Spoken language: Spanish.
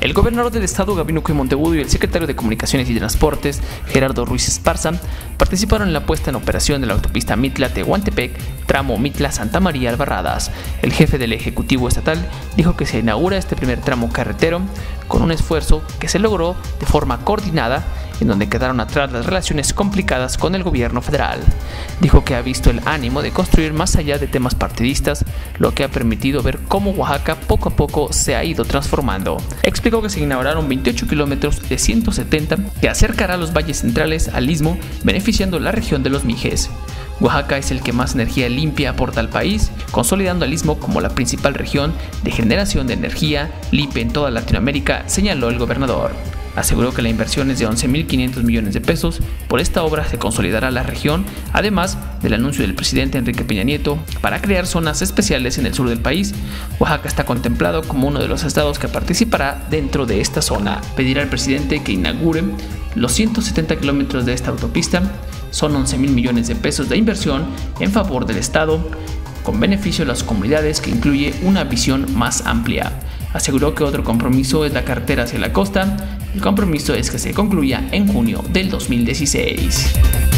El gobernador del estado, Gabino Cuy Montebudo, y el secretario de Comunicaciones y Transportes, Gerardo Ruiz Esparza, participaron en la puesta en operación de la autopista Mitla-Tehuantepec, tramo Mitla-Santa María Albarradas. El jefe del Ejecutivo Estatal dijo que se inaugura este primer tramo carretero con un esfuerzo que se logró de forma coordinada en donde quedaron atrás las relaciones complicadas con el gobierno federal. Dijo que ha visto el ánimo de construir más allá de temas partidistas, lo que ha permitido ver cómo Oaxaca poco a poco se ha ido transformando. Explicó que se inauguraron 28 kilómetros de 170 que acercará los valles centrales al istmo, beneficiando la región de los Mijes. Oaxaca es el que más energía limpia aporta al país, consolidando al istmo como la principal región de generación de energía limpia en toda Latinoamérica, señaló el gobernador. Aseguró que la inversión es de 11.500 millones de pesos. Por esta obra se consolidará la región, además del anuncio del presidente Enrique Peña Nieto para crear zonas especiales en el sur del país. Oaxaca está contemplado como uno de los estados que participará dentro de esta zona. Pedirá al presidente que inaugure los 170 kilómetros de esta autopista. Son 11.000 millones de pesos de inversión en favor del estado, con beneficio a las comunidades que incluye una visión más amplia. Aseguró que otro compromiso es la cartera hacia la costa. El compromiso es que se concluya en junio del 2016.